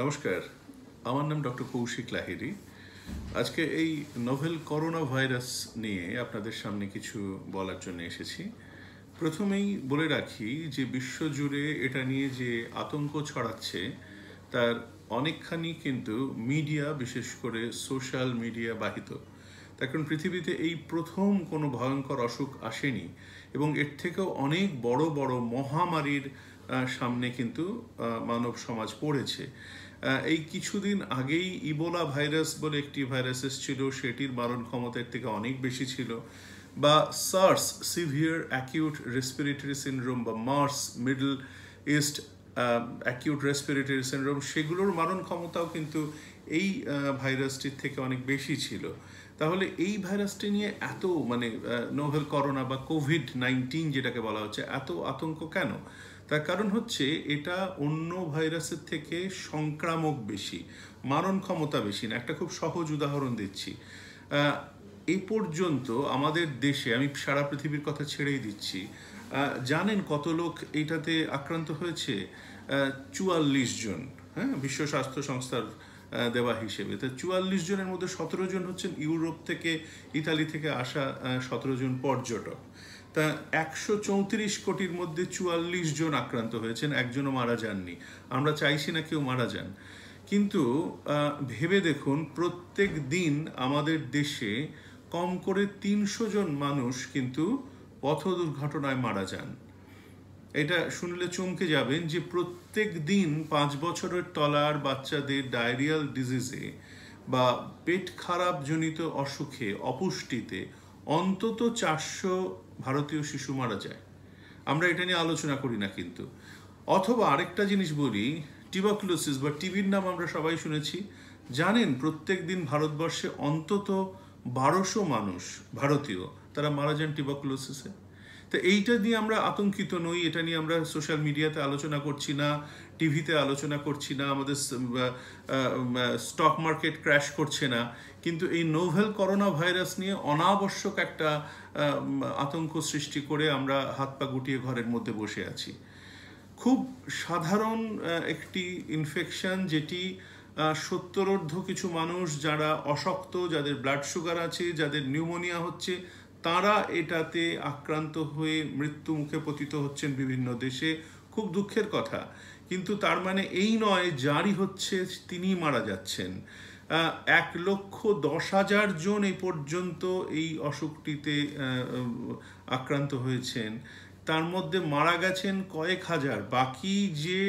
নমস্কার, আমার নাম ডক্টর কৌশিক লাহিরি আজকে এই নোভেল করোনা ভাইরাস নিয়ে আপনাদের সামনে কিছু বলার জন্য এসেছি। প্রথমেই বলে রাখি যে বিশ্বজুড়ে এটা নিয়ে যে আতঙ্ক ছড়াচ্ছে, তার অনেকখানি কিন্তু মিডিয়া বিশেষ করে সোশ্যাল মিডিয়া বাহিত। তার কারণ পৃথিবীতে এই প্রথম কোনো ভয়ঙ্কর অসুখ আসেনি এবং এর থেকেও অনেক বড় বড় মহামারীর সামনে কিন্তু মানব সমাজ পড়েছে। এই কিছুদিন আগেই ইবোলা ভাইরাস বলে একটি ভাইরাস এসেছিল সেটির মারণ ক্ষমতার থেকে অনেক বেশি ছিল। বা SARS severe acute respiratory syndrome বা MERS Middle East acute respiratory syndrome, সেগুলোর মারণ ক্ষমতাও কিন্তু এই ভাইরাসটির থেকে অনেক বেশি ছিল। তাহলে এই ভাইরাসটি নিয়ে এত মানে নোভেল করোনা বা কোভিড নাইন্টিন যেটাকে বলা হচ্ছে, এত আতঙ্ক কেন? তার কারণ হচ্ছে এটা অন্য ভাইরাসের থেকে সংক্রামক বেশি, মারণ ক্ষমতা বেশি না। একটা খুব সহজ উদাহরণ দিচ্ছি। এই পর্যন্ত আমাদের দেশে, আমি সারা পৃথিবীর কথা ছেড়েই দিচ্ছি জানেন কত লোক এইটাতে আক্রান্ত হয়েছে? চুয়াল্লিশ জন হ্যাঁ? বিশ্ব স্বাস্থ্য সংস্থার দেওয়া হিসেবে। তো চুয়াল্লিশ জনের মধ্যে সতেরো জন হচ্ছেন ইউরোপ থেকে, ইতালি থেকে আসা সতেরো জন পর্যটক। তা একশো চৌত্রিশ কোটির মধ্যে চুয়াল্লিশ জন আক্রান্ত হয়েছেন, একজনও মারা যাননি। আমরা চাইছি না কেউ মারা যান। কিন্তু ভেবে দেখুন, প্রত্যেক দিন আমাদের দেশে কম করে তিনশো জন মানুষ কিন্তু পথ দুর্ঘটনায় মারা যান। এটা শুনলে চমকে যাবেন যে প্রত্যেক দিন পাঁচ বছরের তলার বাচ্চাদের ডায়রিয়াল ডিজিজে বা পেট খারাপ জনিত অসুখে, অপুষ্টিতে অন্তত চারশো ভারতীয় শিশু মারা যায়। আমরা এটা নিয়ে আলোচনা করি না কিন্তু। অথবা আরেকটা জিনিস বলি, টিবাকুলোসিস বা টিভির নাম আমরা সবাই শুনেছি। জানেন, প্রত্যেক দিন ভারতবর্ষে অন্তত বারোশো মানুষ ভারতীয়, তারা মারা যান টিবাকুলোসিসে? তো এইটা নিয়ে আমরা আতঙ্কিত নই এটা নিয়ে আমরা সোশ্যাল মিডিয়াতে আলোচনা করছি না টিভিতে আলোচনা করছি না আমাদের স্টক মার্কেট ক্র্যাশ করছে না। কিন্তু এই নোভেল করোনা ভাইরাস নিয়ে অনাবশ্যক একটা আতঙ্ক সৃষ্টি করে আমরা হাত পা গুটিয়ে ঘরের মধ্যে বসে আছি। খুব সাধারণ একটি ইনফেকশন যেটি আহ, সত্তরোর্ধ্ব কিছু মানুষ যারা অশক্ত যাদের ব্লাড সুগার আছে যাদের নিউমোনিয়া হচ্ছে তারা এটাতে আক্রান্ত হয়ে মৃত্যু মুখে পতিত হচ্ছেন বিভিন্ন দেশে। খুব দুঃখের কথা। কিন্তু তার মানে এই নয়, যারই হচ্ছে তিনি মারা যাচ্ছেন। এক লক্ষ দশ হাজার জন এই পর্যন্ত এই অসুখটিতে আক্রান্ত হয়েছেন। তার মধ্যে মারা গেছেন কয়েক হাজার। বাকি যে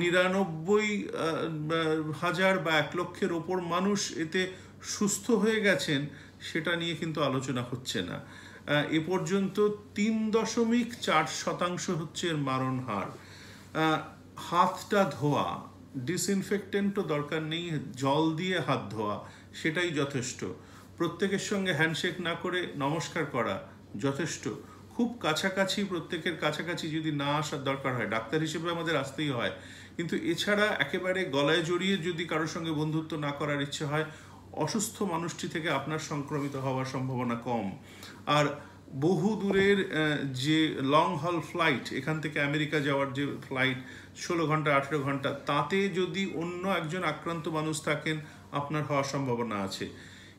নিরানব্বই হাজার বা এক লক্ষের ওপর মানুষ এতে সুস্থ হয়ে গেছেন সেটা নিয়ে কিন্তু আলোচনা হচ্ছে না। এ পর্যন্ত তিন দশমিক চার শতাংশ হচ্ছে এর মারণ হার। হাতটা ধোয়া ডিসইনফেক্টেন্টও দরকার নেই, জল দিয়ে হাত ধোয়া, সেটাই যথেষ্ট। প্রত্যেকের সঙ্গে হ্যান্ডশেক না করে নমস্কার করা যথেষ্ট। খুব কাছাকাছি, প্রত্যেকের কাছাকাছি যদি না আসার দরকার হয়, ডাক্তার হিসেবে আমাদের আসতেই হয়। কিন্তু এছাড়া একেবারে গলায় জড়িয়ে যদি কারোর সঙ্গে বন্ধুত্ব না করার ইচ্ছে হয় অসুস্থ মানুষটি থেকে আপনার সংক্রমিত হওয়ার সম্ভাবনা কম। আর বহু দূরের যে লং হল ফ্লাইট এখান থেকে আমেরিকা যাওয়ার যে ফ্লাইট ষোলো ঘণ্টা, আঠেরো ঘণ্টা, তাতে যদি অন্য একজন আক্রান্ত মানুষ থাকেন, আপনার হওয়ার সম্ভাবনা আছে।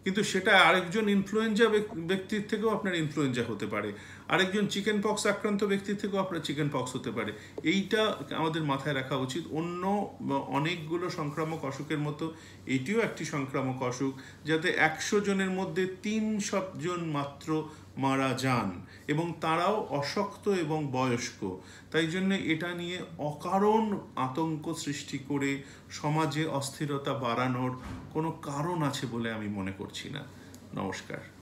কিন্তু সেটা আরেকজন ইনফ্লুয়েঞ্জা ব্যক্তির থেকেও আপনার ইনফ্লুয়েঞ্জা হতে পারে। আরেকজন চিকেন পক্স আক্রান্ত ব্যক্তির থেকেও আপনার চিকেন পক্স হতে পারে। এইটা আমাদের মাথায় রাখা উচিত। অন্য অনেকগুলো সংক্রামক অসুখের মতো এটিও একটি সংক্রামক অসুখ, যাতে একশো জনের মধ্যে তিন জন মাত্র মারা যান এবং তারাও অশক্ত এবং বয়স্ক। তাই জন্য এটা নিয়ে অকারণ আতঙ্ক সৃষ্টি করে সমাজে অস্থিরতা বাড়ানোর কোনো কারণ আছে বলে আমি মনে করছি না। নমস্কার।